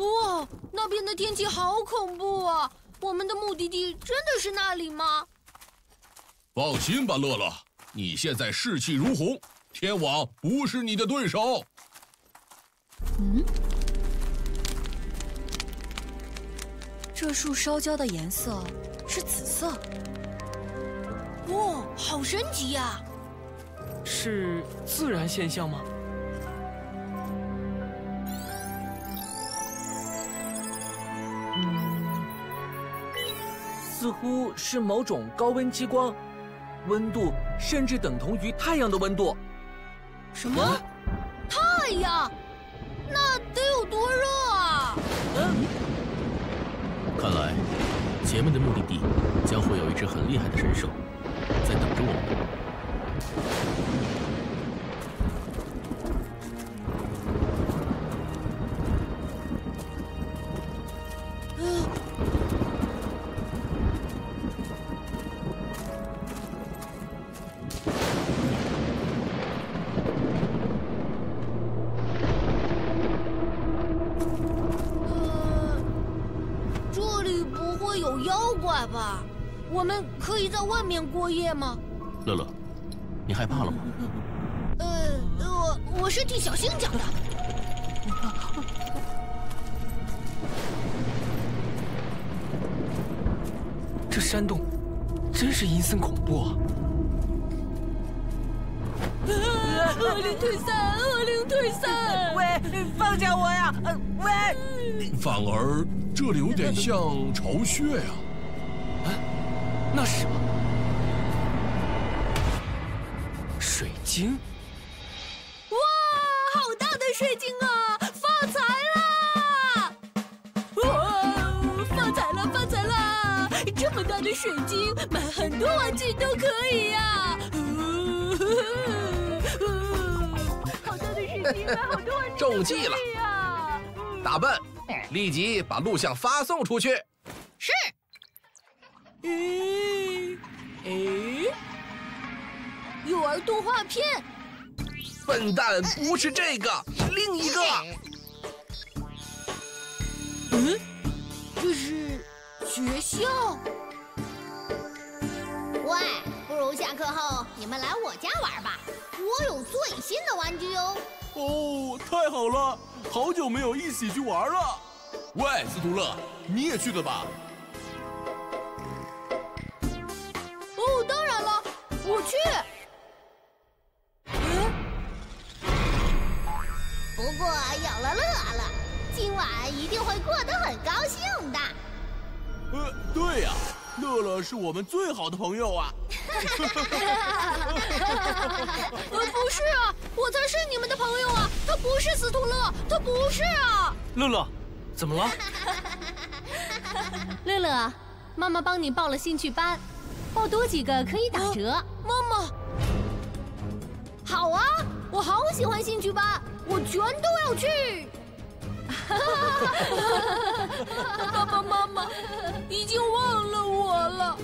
哇，那边的天气好恐怖啊！我们的目的地真的是那里吗？放心吧，乐乐，你现在士气如虹，天网不是你的对手。嗯，这树烧焦的颜色是紫色。哇，好神奇呀！是自然现象吗？似乎是某种高温激光，温度甚至等同于太阳的温度。什么？太阳？那得有多热啊？嗯。看来，前面的目的地将会有一只很厉害的神兽。在等着我们。我们可以在外面过夜吗？乐乐，你害怕了吗？呃，我我是替小星讲的。这山洞真是阴森恐怖啊！恶灵退散，恶灵退散！喂，放下我呀！喂，反而这里有点像巢穴呀。那是什么？水晶！哇，好大的水晶啊！发财啦！哇，发财了，发财了！这么大的水晶，买很多玩具都可以呀！好大的水晶，买好多玩具中计了！打笨，立即把录像发送出去。是。咦，哎，幼儿动画片。笨蛋，不是这个，另一个。嗯，这是学校。喂，不如下课后你们来我家玩吧，我有最新的玩具哦。哦，太好了，好久没有一起去玩了。喂，司徒乐，你也去的吧？去。嗯。不过有了乐乐，今晚一定会过得很高兴的。呃，对呀，乐乐是我们最好的朋友啊。呃，不是啊，我才是你们的朋友啊！他不是司徒乐，他不是啊。乐乐，怎么了？乐乐，妈妈帮你报了兴趣班。报多几个可以打折，妈妈。好啊，我好喜欢兴趣班，我全都要去。爸 爸妈妈已经忘了我了。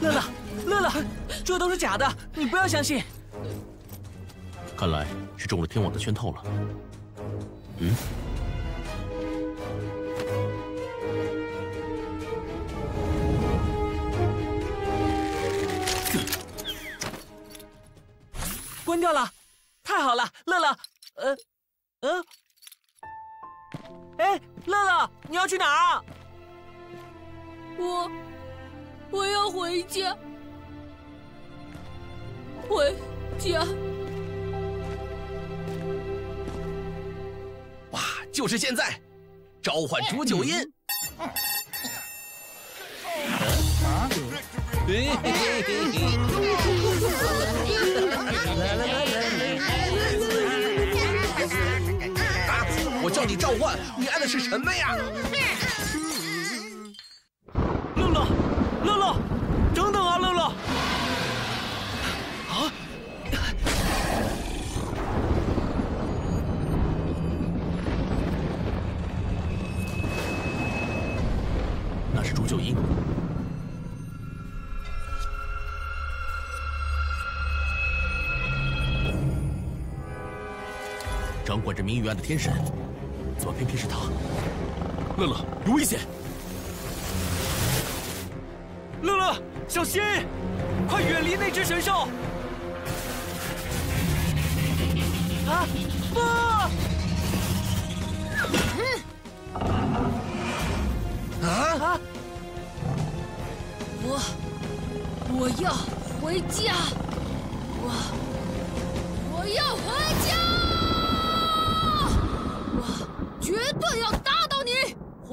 乐乐，乐乐，这都是假的，你不要相信。看来是中了天网的圈套了。嗯。关掉了，太好了，乐乐，呃，呃，哎，乐乐，你要去哪儿啊？我我要回家，回家。哇，就是现在，召唤煮酒音。我你召唤，你按的是什么呀？乐乐，乐乐，等等啊，乐乐！啊！那是煮酒鹰。掌管着明月庵的天神，怎么偏偏是他？乐乐，有危险！乐乐，小心！快远离那只神兽！啊，不！啊啊！我我要回家，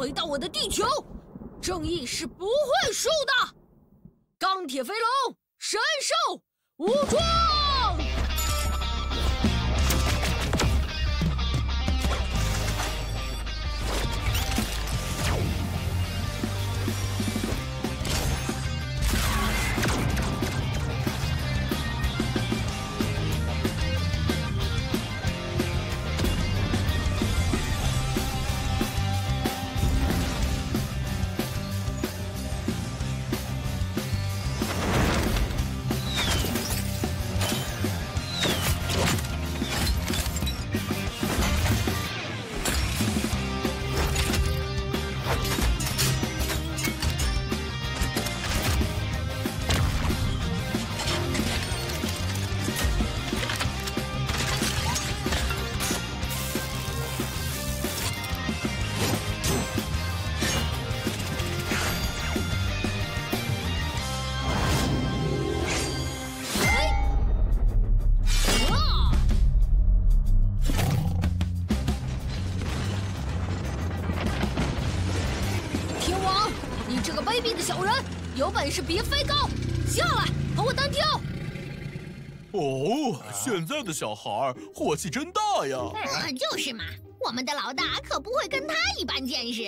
回到我的地球，正义是不会输的。钢铁飞龙，神兽武装！本事别飞高，下来和我单挑！哦，现在的小孩儿火气真大呀！呃，就是嘛，我们的老大可不会跟他一般见识。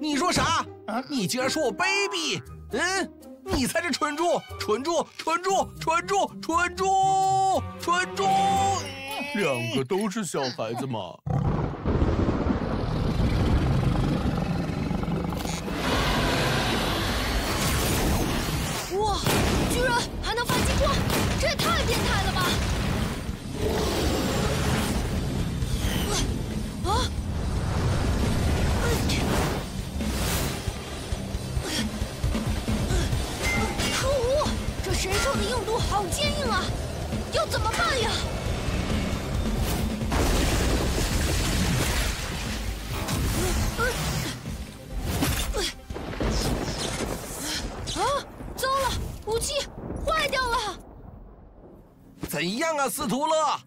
你说啥？你竟然说我卑鄙？嗯，你才是蠢猪！蠢猪！蠢猪！蠢猪！蠢猪！蠢猪！两个都是小孩子嘛。的硬度好坚硬啊，要怎么办呀？啊！糟了，武器坏掉了！怎样啊，司徒乐？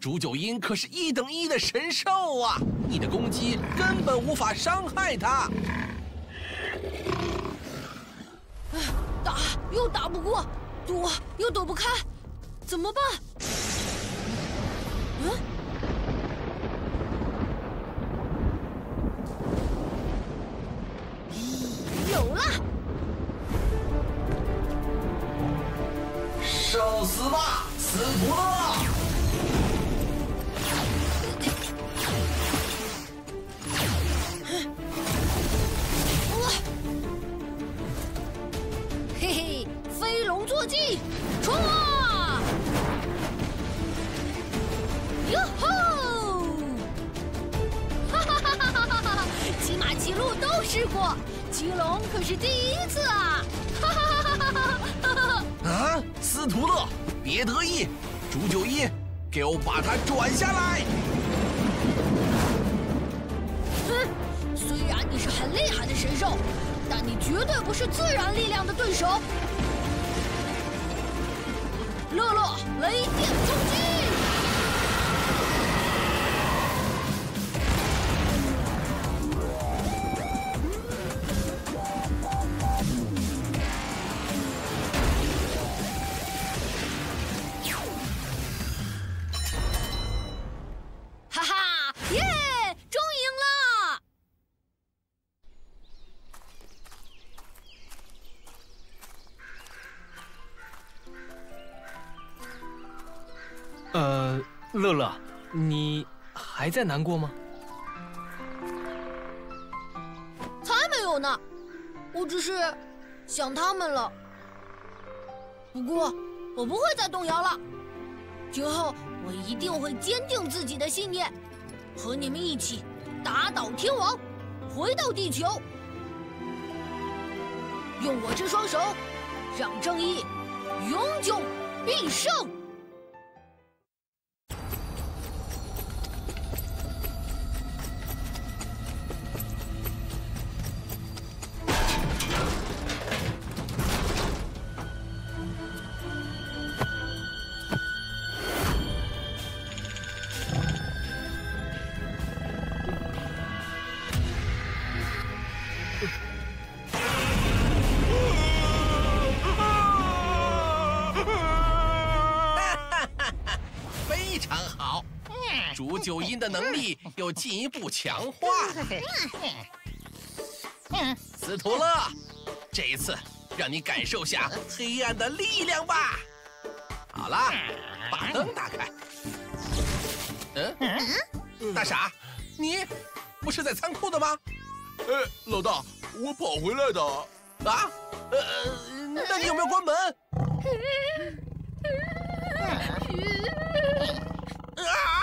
煮酒鹰可是一等一的神兽啊！你的攻击根本无法伤害他。打又打不过，躲又躲不开，怎么办？嗯？有了！受死吧，死徒乐！试过，棘龙可是第一次啊！哈哈哈哈哈哈！啊，司徒乐，别得意，朱九一，给我把它转下来！哼，虽然你是很厉害的神兽，但你绝对不是自然力量的对手。乐乐，雷电冲击！乐乐，你还在难过吗？才没有呢，我只是想他们了。不过我不会再动摇了，今后我一定会坚定自己的信念，和你们一起打倒天王，回到地球，用我这双手，让正义永久必胜。煮酒音的能力又进一步强化。斯图勒，这一次让你感受下黑暗的力量吧。好了，把灯打开。嗯，大傻，你不是在仓库的吗？哎，老大，我跑回来的。啊？呃，那你有没有关门？啊！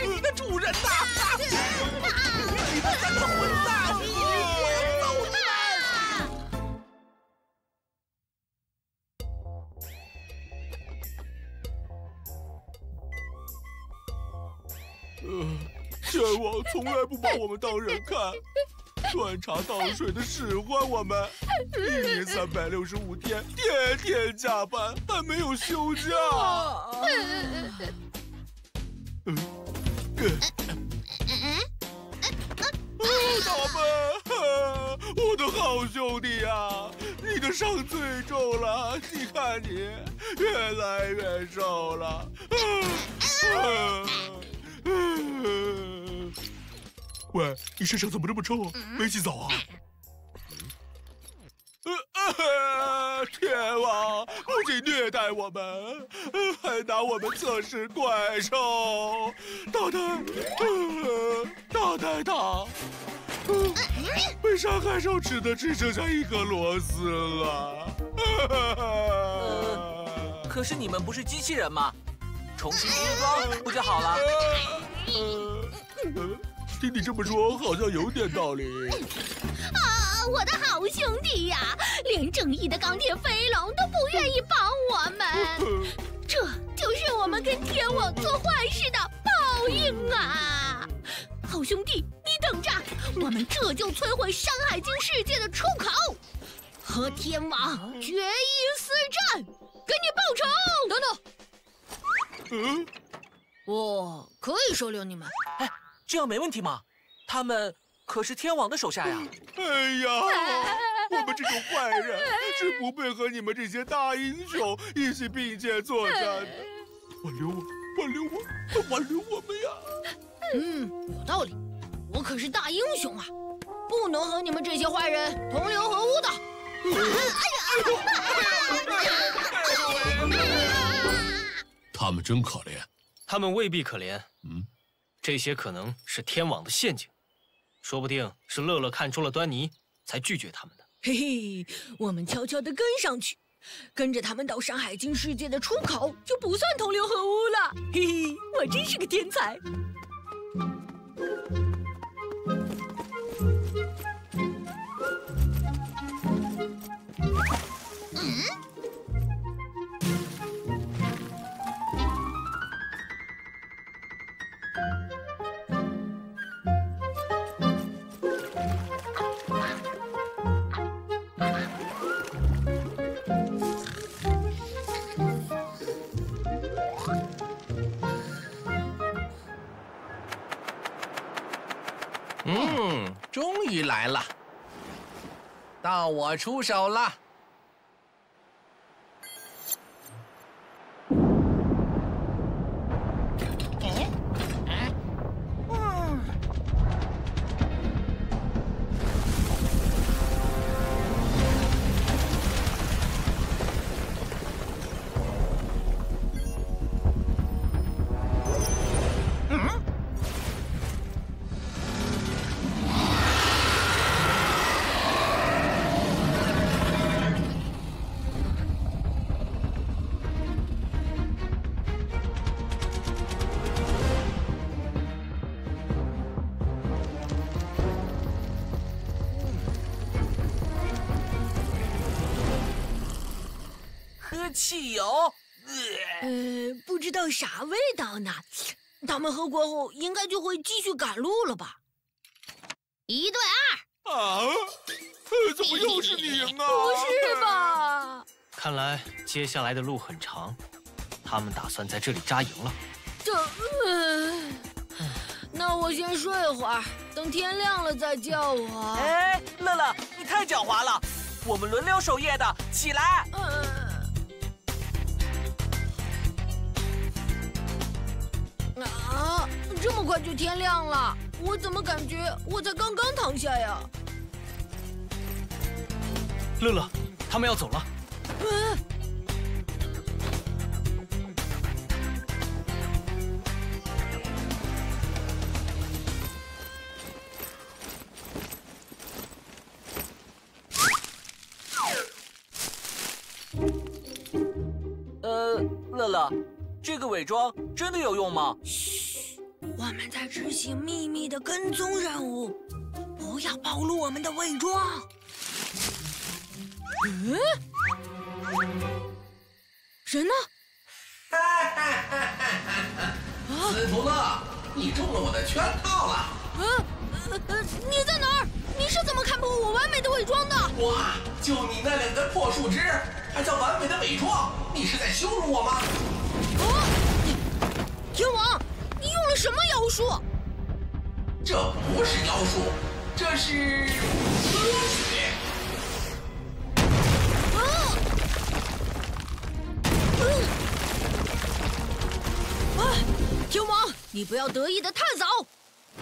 是你的主人呐！你们三个混蛋，我要揍你们！呃，天王从来不把我们当人看，端茶倒水的使唤我们，一年三百六十五天，天天加班，还没有休假。嗯，大门，我的好兄弟呀，你的伤最重了，你看你越来越瘦了。喂，你身上怎么这么臭？没洗澡啊？呃，天王不仅虐待我们，呃还拿我们测试怪兽。大太，呃大太大，呃被伤害兽指的只剩下一颗螺丝了。呃，可是你们不是机器人吗？重新组装不就好了？呃，呃听你这么说，好像有点道理。的钢铁飞龙都不愿意帮我们，这就是我们跟天网做坏事的报应啊！好兄弟，你等着，我们这就摧毁《山海经》世界的出口，和天网决一死战，给你报仇！等等，嗯，我可以收留你们。哎这样没问题吗？他们可是天王的手下呀。哎呀，我们这种坏人是不配和你们这些大英雄一起并肩作战的。挽留我，挽留我，挽留我们呀！嗯，有道理，我可是大英雄啊，不能和你们这些坏人同流合污的。他们真可怜。他们未必可怜，嗯，这些可能是天网的陷阱，说不定是乐乐看出了端倪，才拒绝他们的。嘿嘿，我们悄悄地跟上去，跟着他们到《山海经》世界的出口，就不算同流合污了。嘿嘿，我真是个天才。嗯，终于来了，到我出手了。呃，汽油，呃，不知道啥味道呢。他们喝过后，应该就会继续赶路了吧？一对二。啊？怎么又是你赢啊？不是吧？看来接下来的路很长，他们打算在这里扎营了。这，呃，那我先睡会儿，等天亮了再叫我。哎，乐乐，你太狡猾了，我们轮流守夜的，起来。啊，这么快就天亮了，我怎么感觉我才刚刚躺下呀？乐乐，他们要走了。呃，乐乐，这个伪装真的有用吗？嘘，我们在执行秘密的跟踪任务，不要暴露我们的伪装。嗯，人呢？哈哈哈哈哈司徒乐，你中了我的圈套了！啊，呃，你在哪儿？你是怎么看破我完美的伪装的？哇，就你那两根破树枝，还叫完美的伪装？你是在羞辱我吗？啊！天王，什么妖术？这不是妖术，这是科学。天王，你不要得意的太早。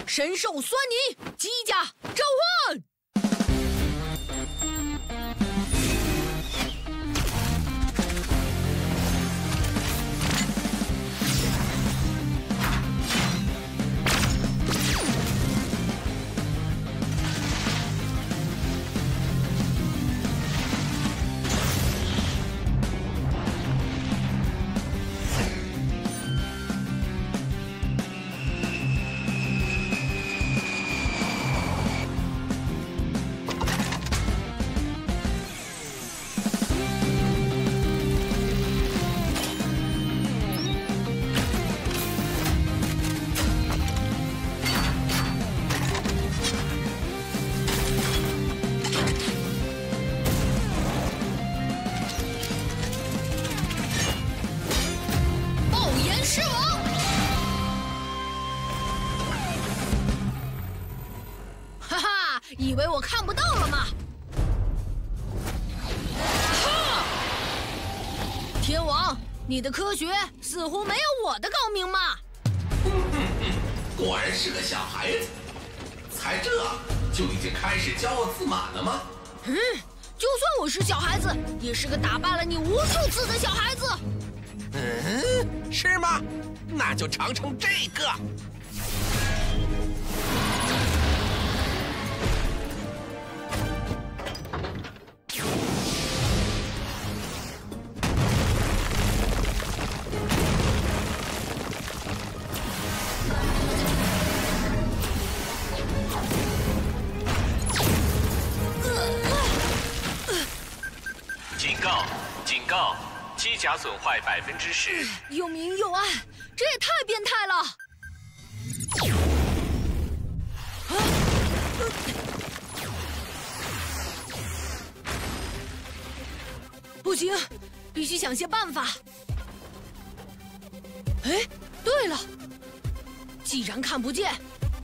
神兽酸泥机甲召唤！你的科学似乎没有我的高明嘛！果然是个小孩子，才这就已经开始骄傲自满了吗？嗯，就算我是小孩子，也是个打败了你无数次的小孩子。嗯，是吗？那就尝尝这个。坏百分之十。又明又暗，这也太变态了！啊！不行，必须想些办法。哎，对了，既然看不见，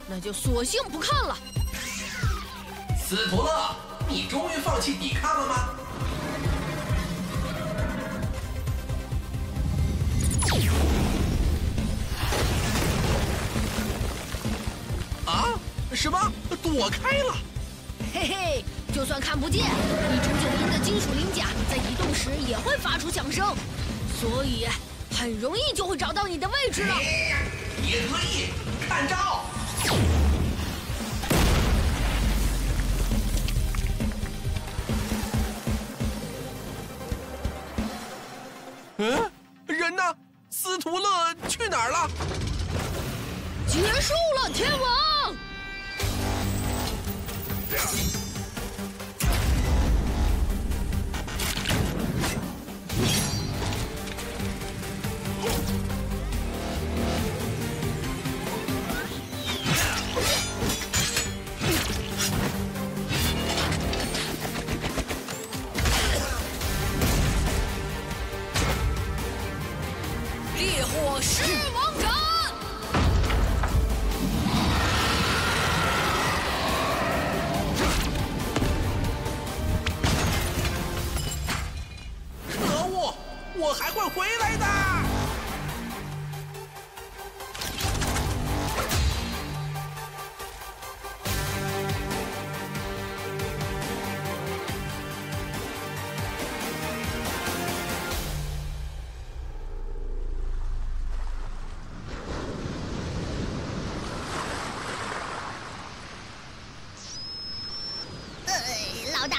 那就索性不看了。斯图勒，你终于放弃抵抗了吗？啊？什么？躲开了？嘿嘿，就算看不见，一种九阴的金属鳞甲在移动时也会发出响声，所以很容易就会找到你的位置了。别得意，看招！嗯，人呢？司徒乐去哪儿了？结束了，天王！我老大，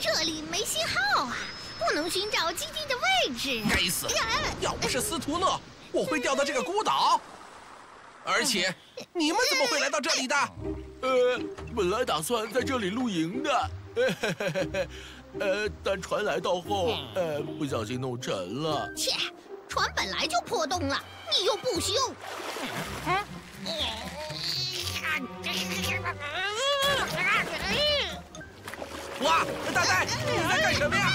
这里没信号啊，不能寻找基地的位置。该死！要不是司徒乐，我会掉到这个孤岛。而且，你们怎么会来到这里的？呃，本来打算在这里露营的，呃，但船来到后，呃，不小心弄沉了。切，船本来就破洞了，你又不修。哇，大呆，你在干什么呀？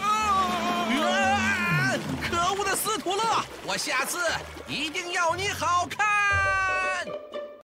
啊可恶的司徒乐，我下次一定要你好看。